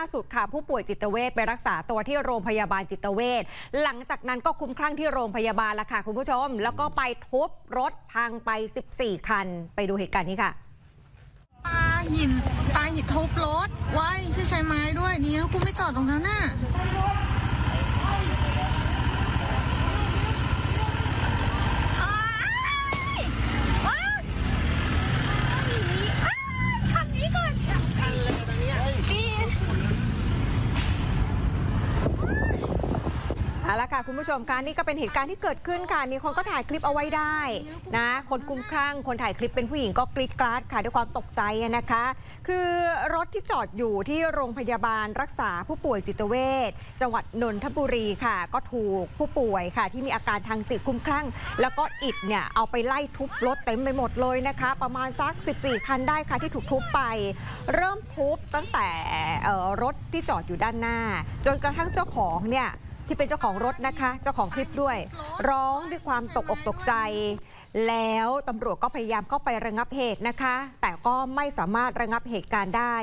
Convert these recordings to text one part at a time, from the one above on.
ล่าสุดค่ะ ผู้ป่วยจิตเวชไปรักษาตัวที่โรงพยาบาลจิตเวชหลังจากนั้นก็คุ้มคลั่งที่โรงพยาบาลละค่ะ คุณผู้ชม แล้วก็ไปทุบรถพังไป 14 คัน ไปดูเหตุการณ์นี้ค่ะปาหินปาหินทุบรถไว้ที่ใช้ไม้ด้วยนี่แล้วกูไม่จอดตรงนั้นน่ะอ้ายว้ายอ้ายขับหนี้ก่อนพี่ เอาละค่ะคุณผู้ชมคะนี่ก็เป็นเหตุการณ์ที่เกิดขึ้นค่ะมีคนก็ถ่ายคลิปเอาไว้ได้นะคนกุ้มคลั่งคนถ่ายคลิปเป็นผู้หญิงก็กรีดกราดค่ะด้วยความตกใจนะคะ คือรถที่จอดอยู่ที่โรงพยาบาลรักษาผู้ป่วยจิตเวชจังหวัดนนทบุรีค่ะ ก็ถูกผู้ป่วยค่ะ ที่มีอาการทางจิตคุ้มคลั่ง แล้วก็อิดเนี่ยเอาไปไล่ทุบรถเต็มไปหมดเลยนะคะ ประมาณสัก 14 คันได้ค่ะที่ถูกทุบไป เริ่มทุบตั้งแต่รถที่จอดอยู่ด้านหน้า จนกระทั่งเจ้าของเนี่ย ที่เป็นเจ้าของรถนะคะ เจ้าของคลิปด้วย ร้องด้วยความตกอกตกใจ แล้วตำรวจก็พยายามเข้าไประงับเหตุนะคะ แต่ก็ไม่สามารถระงับเหตุการณ์ได้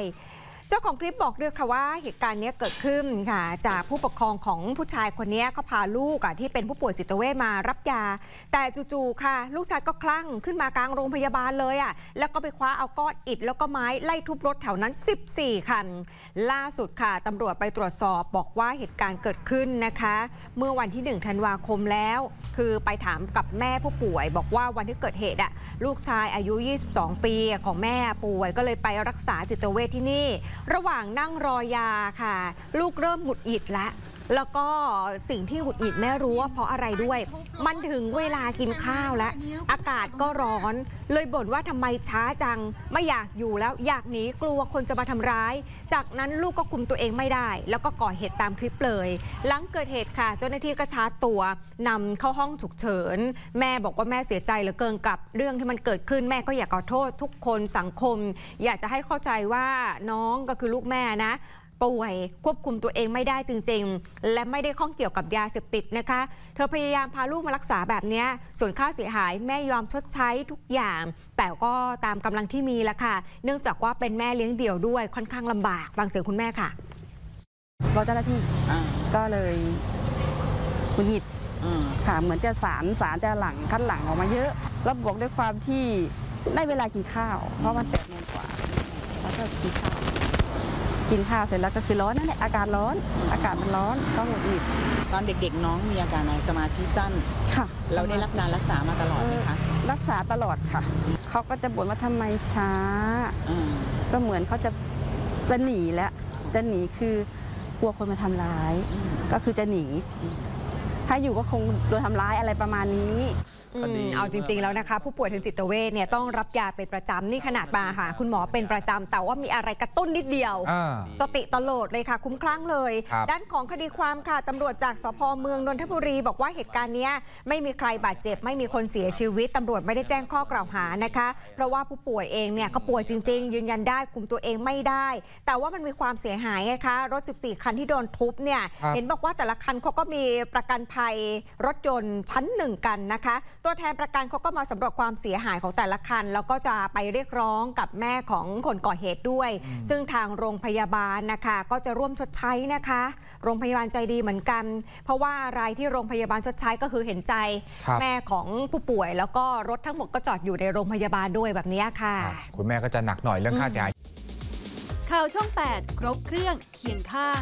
เจ้าของคลิปบอกด้วยค่ะว่าเหตุการณ์นี้เกิดขึ้นค่ะ จากผู้ปกครองของผู้ชายคนนี้ยก็พาลูกที่เป็นผู้ป่วยจิตเวชมารับยา แต่จู่ๆค่ะ ลูกชายก็คลั่งขึ้นมากลางโรงพยาบาลเลยอะแล้วก็ไปคว้าเอาก้อนอิฐแล้วก็ไม้ไล่ทุบรถแถวนั้น 14 คัน ล่าสุดค่ะตำรวจไปตรวจสอบบอกว่าเหตุการณ์เกิดขึ้นนะคะ เมื่อวันที่ 1 ธันวาคมแล้ว คือไปถามกับแม่ผู้ป่วย บอกว่าวันที่เกิดเหตุอะลูกชายอายุ 22 ปีของแม่ป่วยก็เลยไปรักษาจิตเวชที่นี่ระหว่างนั่งรอยาค่ะ ลูกเริ่มหงุดหงิดแล้ว แล้วก็สิ่งที่หงุดหงิดแม่รู้ว่าเพราะอะไรด้วย มันถึงเวลากินข้าวแล้ว อากาศก็ร้อน เลยบ่นว่าทำไมช้าจัง ไม่อยากอยู่แล้วอยากหนีกลัวคนจะมาทำร้าย จากนั้นลูกก็คุมตัวเองไม่ได้ แล้วก็ก่อเหตุตามคลิปเลย หลังเกิดเหตุค่ะ เจ้าหน้าที่ก็ชาร์จตัวนำเข้าห้องฉุกเฉิน แม่บอกว่าแม่เสียใจเหลือเกินกับเรื่องที่มันเกิดขึ้นแม่ก็อยากขอโทษทุกคนสังคม อยากจะให้เข้าใจว่าน้องก็คือลูกแม่นะ ป่วย ควบคุมตัวเองไม่ได้จริง ๆ และไม่ได้ข้องเกี่ยวกับยาเสพติดนะคะ เธอพยายามพาลูกมารักษาแบบเนี้ยส่วนค่าเสียหายแม่ยอมชดใช้ทุกอย่าง แต่ก็ตามกำลังที่มีละค่ะ เนื่องจากว่าเป็นแม่เลี้ยงเดี่ยวด้วยค่อนข้างลำบาก ฟังเสียงคุณแม่ค่ะรอเจ้าหน้าที่อ่าก็เลยหงุดหงิดอืมค่ะเหมือนจะสารสารจะหลังคัดหลังออกมาเยอะแล้วบวกด้วยความที่ได้เวลากินข้าว เพราะมันแปดโมงกว่าแล้วก็กินข้าว กินข้าวเสร็จแล้วก็คือร้อนนั่นแหละอากาศร้อน อากาศมันร้อนก็หงุดหงิดตอนเด็กๆน้องมีอาการอะไรสมาธิสั้นค่ะเราได้รับการรักษามาตลอดไหมคะรักษาตลอดค่ะเขาก็จะบ่นว่าทำไมช้าอืมก็เหมือนเขาจะจะหนีแล้วจะหนีคือกลัวคนมาทำร้าย ก็คือจะหนี ถ้าอยู่ก็คงโดนทำร้ายอะไรประมาณนี้ อืมเอาจริง ๆ แล้วนะคะ ผู้ป่วยทางจิตเวชเนี่ยต้องรับยาเป็นประจำนี่ขนาดมาหาคุณหมอเป็นประจำแต่ว่ามีอะไรกระตุ้นนิดเดียวอ่าสติตลอดเลยค่ะ คุ้มคลั่งเลยครับด้านของคดีความค่ะตำรวจจากสพเมืองนนทบุรี บอกว่าเหตุการณ์เนี้ยไม่มีใครบาดเจ็บ ไม่มีคนเสียชีวิตตำรวจไม่ได้แจ้งข้อกล่าวหานะคะ เพราะว่าผู้ป่วยเองเนี่ยก็ป่วยจริง ๆ ยืนยันได้คุมตัวเองไม่ได้ แต่ว่ามันมีความเสียหายไงคะรถ 14 คันที่โดนทุบเนี่ยครับเห็นบอกว่าแต่ละคันเขาก็มีประกันภัยรถยนต์ชั้นหนึ่งกันนะคะตัวแทนประกันเขาก็มาสำรวจความเสียหายของแต่ละคัน แล้วก็จะไปเรียกร้องกับแม่ของคนก่อเหตุด้วย ซึ่งทางโรงพยาบาลนะคะ ก็จะร่วมชดใช้นะคะ โรงพยาบาลใจดีเหมือนกัน เพราะว่าอะไรที่โรงพยาบาลชดใช้ก็คือเห็นใจครับแม่ของผู้ป่วย แล้วก็รถทั้งหมดก็จอดอยู่ในโรงพยาบาลด้วยแบบนี้ค่ะ คุณแม่ก็จะหนักหน่อยเรื่องค่าเสียหายข่าวช่อง 8 ครบเครื่องเคียงข้าง